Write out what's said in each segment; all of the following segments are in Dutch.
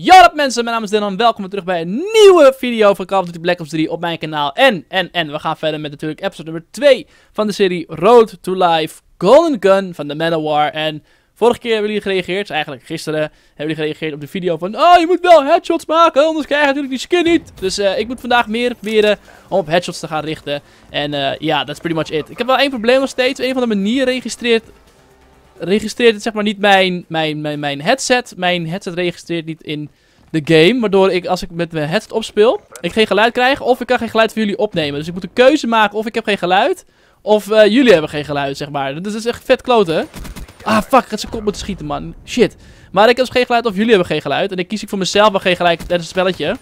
Yo mensen, mijn naam is Dylan. Welkom terug bij een nieuwe video van Call of Duty Black Ops 3 op mijn kanaal. En, en, en, we gaan verder met natuurlijk episode nummer 2 van de serie Road to Life Golden Gun van de Manowar. En vorige keer hebben jullie gereageerd, dus eigenlijk gisteren, hebben jullie gereageerd op de video van... Oh, je moet wel headshots maken, anders krijg je natuurlijk die skin niet. Dus uh, ik moet vandaag meer proberen om op headshots te gaan richten. En uh, ja, that's pretty much it. Ik heb wel één probleem nog steeds. Een van de manieren registreert registreert het zeg maar niet mijn, mijn, mijn, mijn headset. Mijn headset registreert niet in de game. Waardoor ik, als ik met mijn headset opspeel, ik geen geluid krijg. Of ik kan geen geluid voor jullie opnemen. Dus ik moet een keuze maken of ik heb geen geluid. Of uh, jullie hebben geen geluid, zeg maar. Dat is echt vet kloten. Ah, fuck. Ik had zijn kop moeten schieten, man. Shit. Maar ik heb dus geen geluid of jullie hebben geen geluid. En dan kies ik voor mezelf wel geen geluid tijdens het spelletje.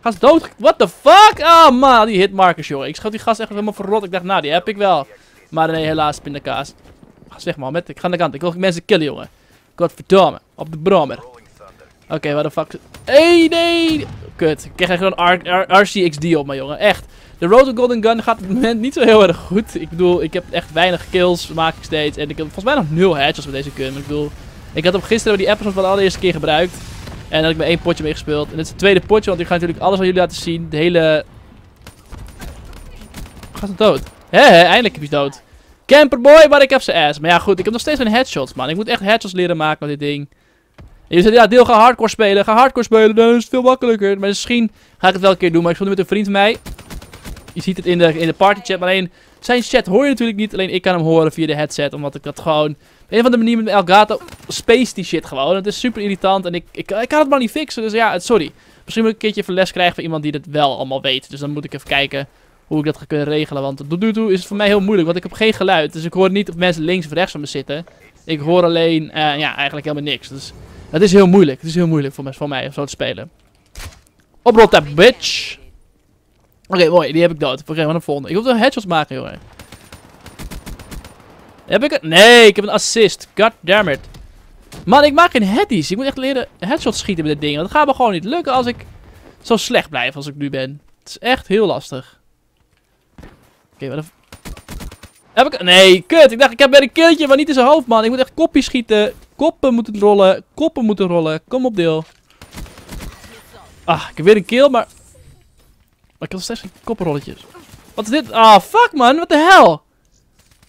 Gast dood. What the fuck? Oh man, die hitmarkers, joh. Ik schoot die gast echt helemaal verrot. Ik dacht, nou, die heb ik wel. Maar nee, helaas, pindakaas. Zeg maar, met, ik ga aan de kant. Ik wil mensen killen, jongen. Godverdomme. Op de brommer. Oké, okay, waar de fuck... Hey, nee! Kut. Ik krijg gewoon RCXD op me, jongen. Echt. De Road to Golden Gun gaat op het moment niet zo heel erg goed. Ik bedoel, ik heb echt weinig kills, maak ik steeds. En ik heb volgens mij nog nul headshots met deze gun. Ik bedoel, ik had op gisteren die episode van de allereerste keer gebruikt. En heb ik met één potje mee gespeeld. En dit is het tweede potje, want ik ga natuurlijk alles aan jullie laten zien. De hele... Gaat het dood? Hé, eindelijk heb je dood. Camperboy, maar ik heb zijn ass. Maar ja, goed, ik heb nog steeds een headshots, man. Ik moet echt headshots leren maken met dit ding. En je zegt, ja, deel, ga hardcore spelen. Ga hardcore spelen, dan is het veel makkelijker. Maar misschien ga ik het wel een keer doen. Maar ik stond met een vriend van mij. Je ziet het in de, in de partychat. Maar alleen, zijn chat hoor je natuurlijk niet. Alleen ik kan hem horen via de headset. Omdat ik dat gewoon... Op een van de manieren met Elgato space die shit gewoon. Het is super irritant. En ik, ik, ik kan het maar niet fixen. Dus ja, sorry. Misschien moet ik een keertje even les krijgen van iemand die het wel allemaal weet. Dus dan moet ik even kijken hoe ik dat ga kunnen regelen. Want tot nu toe is het voor mij heel moeilijk, want ik heb geen geluid. Dus ik hoor niet of mensen links of rechts van me zitten. Ik hoor alleen, uh, ja, eigenlijk helemaal niks. Dus het is heel moeilijk. Het is heel moeilijk voor, mij om zo te spelen. Oprot dat bitch. Oké, mooi. Die heb ik dood. Oké, okay, wat een volgende. Ik wil een headshots maken, jongen. Heb ik het? Nee, ik heb een assist. God damn it. Man, ik maak geen headies. Ik moet echt leren headshots schieten met dit ding. Want dat gaat me gewoon niet lukken als ik zo slecht blijf als ik nu ben. Het is echt heel lastig. Oké, wat een... Heb ik... Nee, kut. Ik dacht, ik heb bij een killetje, maar niet in zijn hoofd, man. Ik moet echt kopjes schieten. Koppen moeten rollen. Koppen moeten rollen. Kom op, deel. Ah, ik heb weer een kill, maar... Maar ik nog steeds geen koppenrolletjes. Wat is dit? Ah, fuck, man. Wat de hel?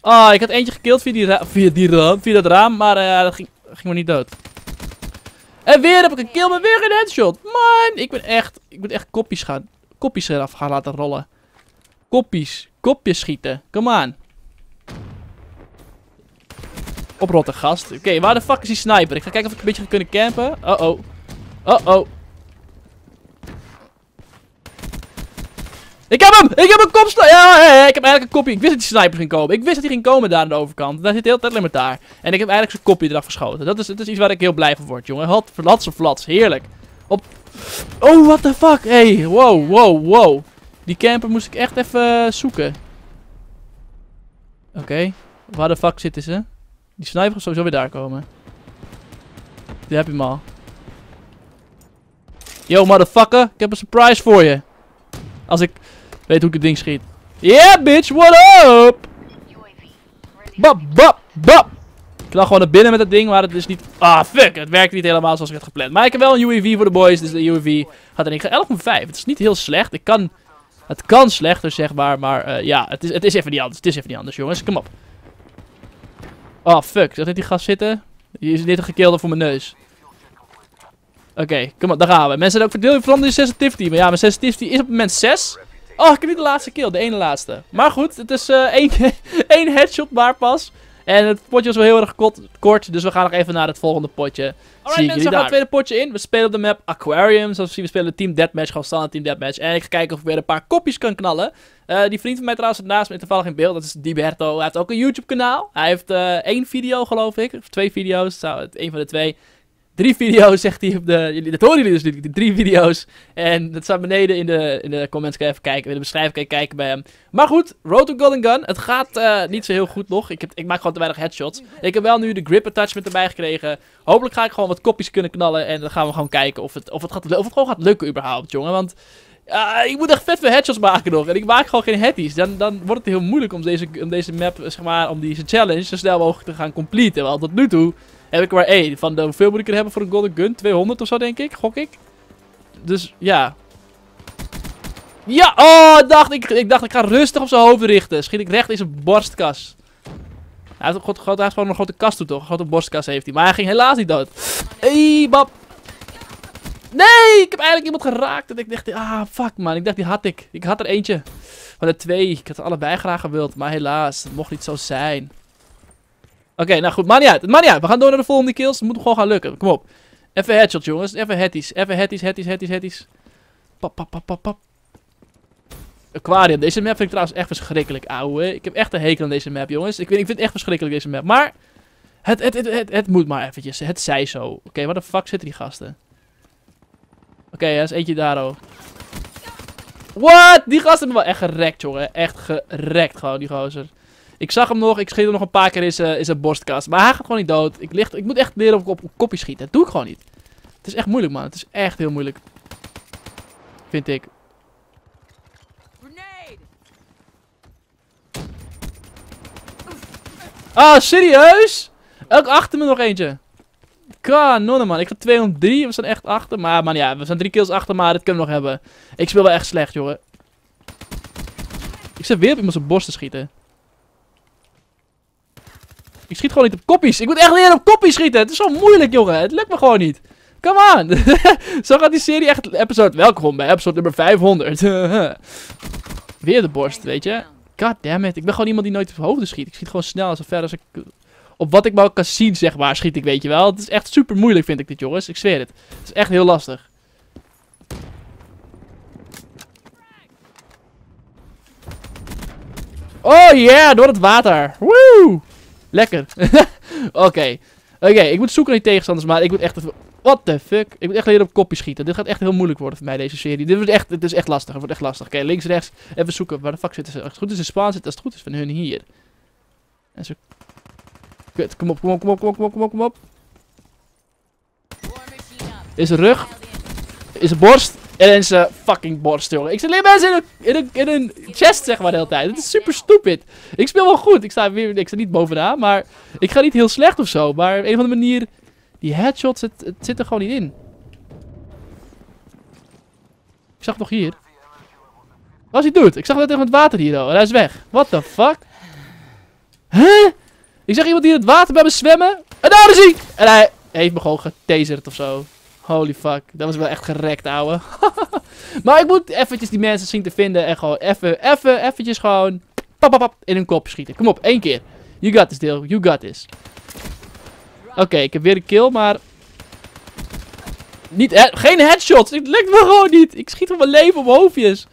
Ah, ik had eentje gekild via, die via, die raam, via dat raam, maar uh, dat ging, ging niet dood. En weer heb ik een kill, maar weer een headshot. Man, ik ben echt... Ik moet echt kopjes gaan... Kopjes eraf gaan laten rollen. Koppies. Kopjes schieten. Kom aan. Oprotten, gast. Oké, waar de fuck is die sniper? Ik ga kijken of ik een beetje ga kunnen campen. Oh-oh. Oh-oh. Ik heb hem! Ik heb een kopsniper! Ja, ja, ik heb eigenlijk een kopje. Ik wist dat die sniper ging komen. Ik wist dat hij ging komen daar aan de overkant. Daar zit de hele tijd alleen maar daar. En ik heb eigenlijk zijn kopje eraf geschoten. Dat is, dat is iets waar ik heel blij van word, jongen. Had flats of flats. Heerlijk. Op... Oh, what the fuck? Hey, wow, wow, wow. Die camper moest ik echt even zoeken. Oké. Waar de fuck zitten ze? Die sniper zal sowieso weer daar komen. Die heb je hem al. Yo, motherfucker. Ik heb een surprise voor je. Als ik weet hoe ik het ding schiet. Yeah, bitch. What up? Bap, bap, bap. Ik lag gewoon naar binnen met het ding, maar het is niet... Ah, fuck. Het werkt niet helemaal zoals ik had gepland. Maar ik heb wel een UAV voor de boys, dus de UAV gaat erin. 11.5. Het is niet heel slecht. Ik kan het kan slechter, zeg maar. Maar uh, ja, het is, het is even niet anders. Het is even niet anders, jongens. Kom op. Oh, fuck. Zegt dit die gast zitten? Die is net gekilld voor mijn neus. Oké, kom op. Daar gaan we. Mensen, ook verdeel verander je sensitivity. Maar ja, mijn sensitivity is op het moment 6. Oh, ik heb niet de laatste kill. De ene laatste. Maar goed, het is uh, één, één headshot maar pas. En het potje was wel heel erg kort, dus we gaan nog even naar het volgende potje. Alright mensen, we gaan het tweede potje in. We spelen op de map Aquarium. Zoals we zien, we spelen Team Deathmatch, gewoon standaard Team Deathmatch. En ik ga kijken of ik weer een paar kopjes kan knallen. Uh, die vriend van mij trouwens naast me toevallig in beeld, dat is Diberto. Hij heeft ook een YouTube kanaal. Hij heeft uh, één video geloof ik, of twee video's, één van de twee. Drie video's, zegt hij op de... Dat horen jullie dus niet. Drie video's. En dat staat beneden in de, in de comments. Kan je even kijken. In de beschrijving kan je kijken bij hem. Maar goed, Road to Golden Gun. Het gaat uh, niet zo heel goed nog. Ik, heb, ik maak gewoon te weinig headshots. Ik heb wel nu de grip attachment erbij gekregen. Hopelijk ga ik gewoon wat kopjes kunnen knallen. En dan gaan we gewoon kijken of het, of het, gaat, of het gewoon gaat lukken überhaupt, jongen. Want... Uh, ik moet echt vet veel headshots maken nog. En ik maak gewoon geen headies. Dan, dan wordt het heel moeilijk om deze, om deze map, zeg maar, om deze challenge zo snel mogelijk te gaan completen. Want tot nu toe heb ik maar één. Van de, hoeveel moet ik er hebben voor een golden gun? 200 of zo, denk ik. Gok ik. Dus, ja. Ja! Oh, dacht, ik, ik dacht ik ga rustig op zijn hoofd richten. Schiet ik recht in zijn borstkas. Hij heeft, grote, hij gewoon een grote kast toe, toch? Een grote borstkas heeft hij. Maar hij ging helaas niet dood. Hey, bab. Nee, ik heb eigenlijk iemand geraakt. En ik dacht, ah, fuck man. Ik dacht, die had ik. Ik had er eentje. Van de twee. Ik had er allebei graag gewild. Maar helaas, het mocht niet zo zijn. Oké, nou goed. Maakt niet uit. Het maakt niet uit. We gaan door naar de volgende kills. Het moet gewoon gaan lukken. Kom op. Even headshot, jongens. Even headies. Even headies, headies, headies, headies. Pap, pap, pap, pap, pap. Aquarium. Deze map vind ik trouwens echt verschrikkelijk, ouwe. Ik heb echt een hekel aan deze map, jongens. Ik, vind, ik vind het echt verschrikkelijk, deze map. Maar, het, het, het, het, moet maar eventjes. Het zij zo. Oké, waar de fuck zitten die gasten? Oké, okay, er is eentje daar. What? Die gasten hebben wel echt gerekt, jongen. Echt gerekt, gewoon, die gozer. Ik zag hem nog, ik schiet hem nog een paar keer in zijn, in zijn borstkast. Maar hij gaat gewoon niet dood. Ik, licht, ik moet echt leren op, op, op kopje schieten. Dat doe ik gewoon niet. Het is echt moeilijk, man. Het is echt heel moeilijk. Vind ik. Ah, serieus? Elk achter me nog eentje. Kanonnen, man. Ik ga 203. We staan echt achter. Maar, man, ja. We zijn drie kills achter, maar dit kunnen we nog hebben. Ik speel wel echt slecht, jongen. Ik zit weer op iemand zijn borst te schieten. Ik schiet gewoon niet op koppies. Ik moet echt leren op koppies schieten. Het is zo moeilijk, jongen. Het lukt me gewoon niet. Come on. zo gaat die serie echt episode. Welkom bij episode nummer 500. weer de borst, weet je. God damn it. Ik ben gewoon iemand die nooit op hoofden schiet. Ik schiet gewoon snel zo ver als ik... Op wat ik maar kan zien, zeg maar, schiet ik, weet je wel. Het is echt super moeilijk, vind ik dit, jongens. Ik zweer het. Het is echt heel lastig. Oh yeah, door het water. Woe! Lekker. Oké. Oké, ik moet zoeken naar die tegenstanders, maar ik moet echt... What the fuck? Ik moet echt leren op kopje schieten. Dit gaat echt heel moeilijk worden voor mij, deze serie. Dit wordt echt, dit is echt lastig. Het wordt echt lastig. Oké, links, rechts. Even zoeken. Waar de fuck zitten ze? Als het goed is in Spaan zitten. Als het goed is van hun hier. En zo... Kut, kom op, kom op, kom op, kom op, kom op, kom op, kom op. Is rug. Is borst. En is zijn fucking borst, jongen. Ik zit alleen mensen in een, in, een, in chest, zeg maar, de hele tijd. Het is super stupid. Ik speel wel goed. Ik sta, weer, ik sta niet bovenaan, maar ik ga niet heel slecht of zo. Maar op een of andere manier die headshots, het, zit er gewoon niet in. Ik zag nog hier. Wat hij doet? Ik zag net tegen het water hier al. En hij is weg. What the fuck? Huh? Ik zag iemand die in het water bij me zwemmen. En daar is hij! En hij heeft me gewoon getaserd of zo. Holy fuck. Dat was wel echt gerekt, ouwe. maar ik moet eventjes die mensen zien te vinden. En gewoon even, even, eventjes gewoon... Pap, pap, pap, in hun kop schieten. Kom op, één keer. You got this, deal. You got this. Oké, ik heb weer een kill, maar... Niet geen headshots. Het lukt me gewoon niet. Ik schiet op mijn leven op hoofdjes.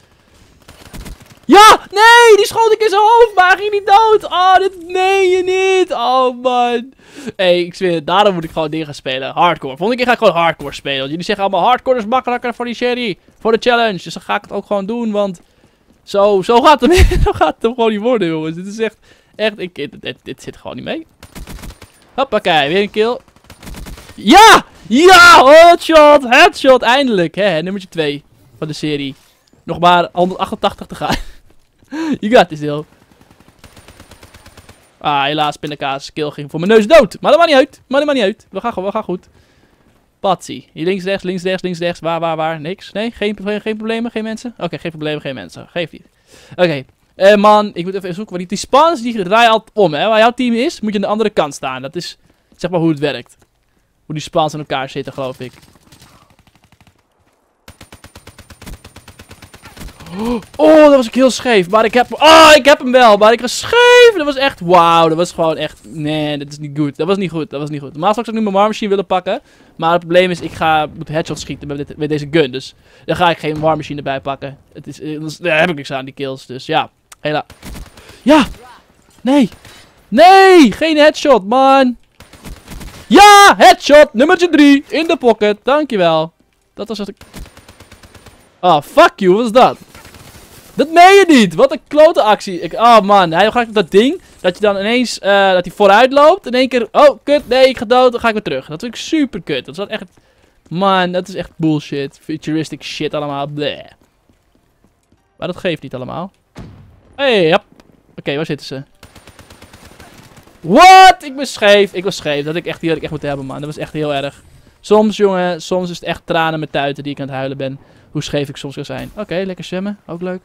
Ja! Nee! Die schoot ik in zijn hoofd, maar hij ging niet dood. Oh, dit meen je niet. Oh, man. Hey, ik zweer het. Daarom moet ik gewoon dingen gaan spelen. Hardcore. Volgende keer ga ik gewoon hardcore spelen. Jullie zeggen allemaal hardcore is makkelijker voor die serie. Voor de challenge. Dus dan ga ik het ook gewoon doen, want... Zo, zo gaat het, zo gaat het gewoon niet worden, jongens. Dit is echt... Echt, ik, dit, dit zit gewoon niet mee. Hoppakee, weer een kill. Ja! Ja! Headshot! Headshot! Eindelijk! Hè, nummertje 2 van de serie. Nog maar 188 te gaan. you got this, deal. Ah, helaas, pindakaas. Kill ging voor mijn neus dood. Maar dat maakt niet uit. Maar dat maakt niet uit. We gaan, we gaan goed. Patsy. Hier links, rechts, links, rechts, links, rechts. Waar, waar, waar? Niks? Nee? Geen, geen problemen? Geen mensen? Oké, geen problemen, geen mensen. Geef die. Oké. Uh, man, ik moet even zoeken. Want die, spawns die draaien altijd om. Hè? Waar jouw team is, moet je aan de andere kant staan. Dat is zeg maar hoe het werkt. Hoe die spawns aan elkaar zitten, geloof ik. Oh, dat was ik heel scheef. Maar ik heb... Oh, ik heb hem wel. Maar ik was scheef. Dat was echt... Wauw. Dat was gewoon echt... Nee, dat is niet goed. Dat was niet goed. Dat was niet goed. Normaal zou ik nu mijn war machine willen pakken. Maar het probleem is, ik ga moet headshots schieten met, deze gun. Dus dan ga ik geen war machine erbij pakken. Het is, eh, daar heb ik niks aan, die kills. Dus ja. Hela. Ja! Nee! Nee! Geen headshot, man! Ja! Headshot! Nummertje 3 in de pocket. Dankjewel. Dat was wat ik... Oh, fuck you. Wat is dat? Dat meen je niet! Wat een klote actie. Ik, oh man, hij gaat op dat ding. Dat je dan ineens, uh, dat hij vooruit loopt. In één keer, oh kut, nee, ik ga dood. Dan ga ik weer terug. Dat vind ik super kut. Dat is echt, man, dat is echt bullshit. Futuristic shit allemaal. Bleh. Maar dat geeft niet allemaal. Hey, ja. Oké, waar zitten ze? What? Ik ben scheef. Ik was scheef. Dat ik echt, die had ik echt moeten hebben, man. Dat was echt heel erg. Soms, jongen, soms is het echt tranen met tuiten die ik aan het huilen ben. Hoe scheef ik soms kan zijn. Oké, lekker zwemmen. Ook leuk.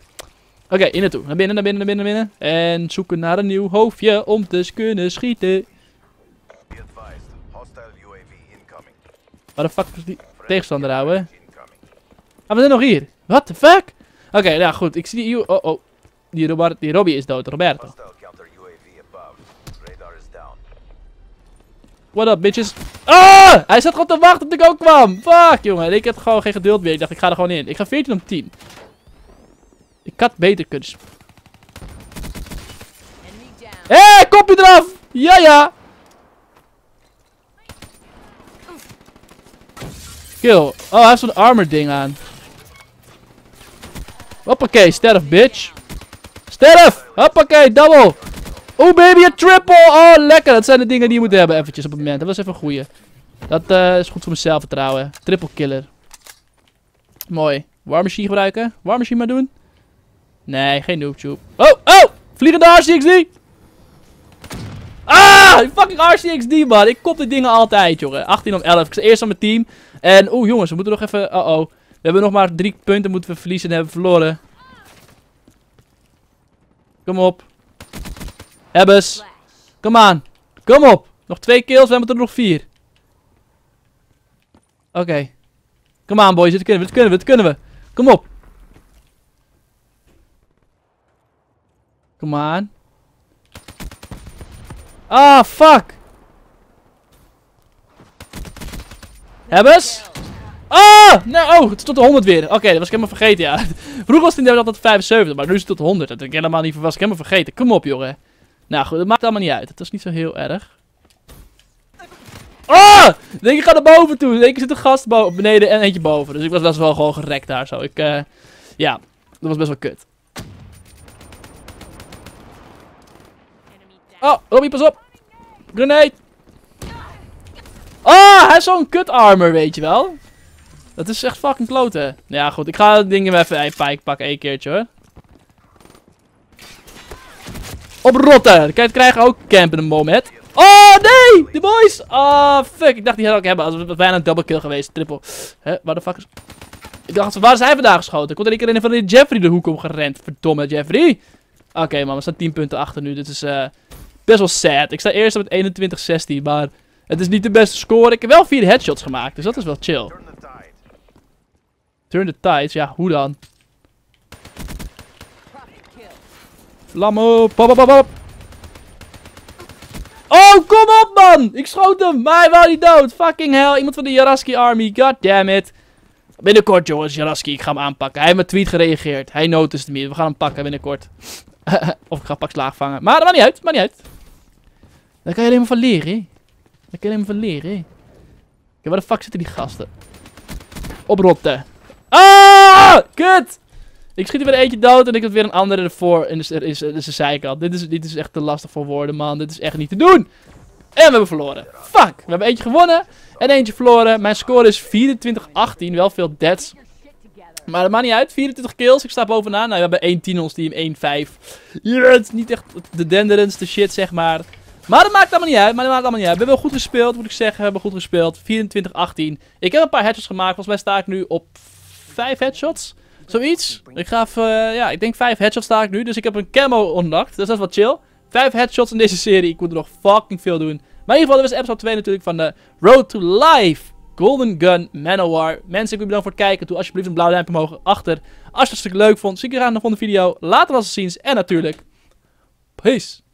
Oké, in naartoe. Naar binnen, naar binnen, naar binnen, naar binnen. En zoeken naar een nieuw hoofdje om te kunnen schieten. Waar de fuck is die tegenstander, ouwe? Incoming. Ah, we zijn nog hier. What the fuck? Oké, nou goed. Ik zie die... Oh, oh. Die, Robert, die Robbie is dood. Roberto. What up, bitches? Ah! Hij zat gewoon te wachten tot ik ook kwam. Fuck, jongen. Ik had gewoon geen geduld meer. Ik dacht, ik ga er gewoon in. Ik ga 14 om 10. Ik had beter kunnen... Hé, hey, kopje eraf! Ja, ja! Kill. Oh, hij heeft zo'n armor ding aan. Hoppakee, sterf, bitch. Sterf! Hoppakee, double! Oeh, baby, een triple! Oh, lekker. Dat zijn de dingen die je moet hebben eventjes op het moment. Dat was even een goeie. Dat eh, is goed voor mijn zelfvertrouwen. Triple killer. Mooi. War machine gebruiken? War machine maar doen? Nee, geen noobtube. Oh, oh! Vliegende RCXD! Ah! Fucking RCXD, man. Ik kop die dingen altijd, jongen. 18 om 11. Ik sta eerst aan mijn team. En, oeh, jongens, we moeten nog even... Oh, oh. We hebben nog maar drie punten moeten we verliezen en hebben verloren. Kom op. Hebbes. Kom aan. Kom op. Nog twee kills, we hebben er nog vier. Oké. Kom aan, boys. Dit kunnen we, dit kunnen we, dit kunnen we. Kom op. Kom aan. Ah, fuck. Hebbes? Ah! Nee, oh, het is tot de 100 weer. Oké, dat was ik helemaal vergeten, ja. Vroeger was het inderdaad altijd 75, maar nu is het tot 100. Dat ik helemaal niet was ik helemaal vergeten. Kom op, jongen. Nou goed, dat maakt allemaal niet uit. Het is niet zo heel erg. Ah! Ik denk ik ga naar boven toe. Ik denk er zit een gast bo- beneden en eentje boven. Dus ik was best wel gewoon gerekt daar zo. Ik, eh, ja, dat was best wel kut. Oh, Robbie, pas op. Grenade. Ah, hij heeft zo'n kut armor, weet je wel. Dat is echt fucking kloten. Ja, goed. Ik ga het ding even pijk pakken één keertje, hoor. Oprotten. Dan kan je het krijgen ook campen een moment. Oh, nee! De boys! Ah, fuck. Ik dacht die had ik hebben. Als het bijna een double kill geweest. Triple. Hè, waar de fuck is... Ik dacht, waar is hij vandaag geschoten? Komt er een een van die Jeffrey de hoek om gerend. Verdomme, Jeffrey. Oké, man. We staan 10 punten achter nu. Dit is eh, best wel sad. Ik sta eerst met 21-16, maar... Het is niet de beste score. Ik heb wel vier headshots gemaakt, dus dat is wel chill. Turn the tides, ja, hoe dan? Op, pop, pop, pop. Oh, kom op, man! Ik schoot hem, maar hij wou niet dood. Fucking hell, iemand van de Jaraski Army, god damn it. Binnenkort, jongens, Jaraski, ik ga hem aanpakken. Hij heeft mijn tweet gereageerd. Hij noticed me. We gaan hem pakken binnenkort. of ik ga pak slaag vangen. Maar dat maakt niet uit, maakt niet uit. Daar kan je alleen van leren, hè. Daar kan je alleen van leren, hè. Kijk, waar de fuck zitten die gasten? Oprotten. Ah! Kut! Ik schiet er weer eentje dood en ik heb weer een andere ervoor. En dus er is, er is een zijkant. Dit is, dit is echt te lastig voor woorden, man. Dit is echt niet te doen. En we hebben verloren. Fuck! We hebben eentje gewonnen en eentje verloren. Mijn score is 24-18. Wel veel deaths. Maar dat maakt niet uit. 24 kills. Ik sta bovenaan. Nou, we hebben één Tinos team 1-5. Ja, het is niet echt de denderendste shit, zeg maar. Maar dat maakt allemaal niet uit. Maar dat maakt allemaal niet uit. We hebben wel goed gespeeld, moet ik zeggen. We hebben goed gespeeld. 24-18. Ik heb een paar headshots gemaakt. Volgens mij sta ik nu op 5 headshots. Zoiets. Ik ga even, eh, ja, ik denk 5 headshots sta ik nu. Dus ik heb een camo unlocked. Dus dat is wat chill. 5 headshots in deze serie. Ik moet er nog fucking veel doen. Maar in ieder geval, dit was episode 2 natuurlijk van de Road to Life. Golden Gun Manowar. Mensen, ik wil bedankt voor het kijken. Doe alsjeblieft een blauw duimpje omhoog achter. Als je het stuk leuk vond, zie ik je graag in de volgende video. Later als ziens. En natuurlijk, peace.